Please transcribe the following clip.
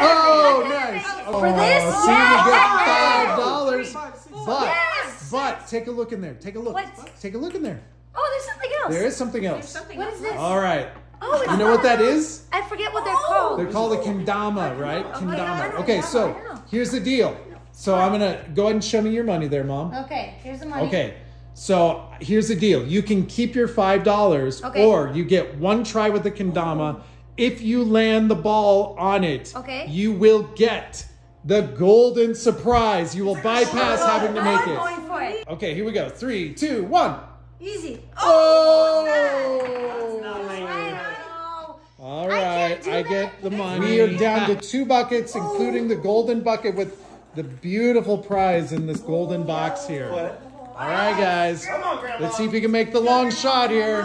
Oh, nice. For oh, this? see, you get five dollars. But, Yes. but, take a look in there. Take a look. What? Take a look in there. Oh, there's something else. There is something else. Something What else. is this? All right. Oh, it's You know what that is? I forget what they're Oh. called. They're called a kendama, right? I Kendama. don't Okay, so I don't know. here's the deal. So I'm gonna go ahead and show me your money there, mom. Okay, here's the money. Okay. So here's the deal. You can keep your five dollars, Okay. or you get one try with the kendama. If you land the ball on it, Okay. you will get the golden surprise. You will bypass having to make I'm it. going for it. Okay, here we go. Three, two, one. Easy. Oh! Oh. All I right, can't do I get the money. We are down to two buckets, oh. including the golden bucket with the beautiful prize in this golden box here. All right, guys. Let's see if we can make the long shot here.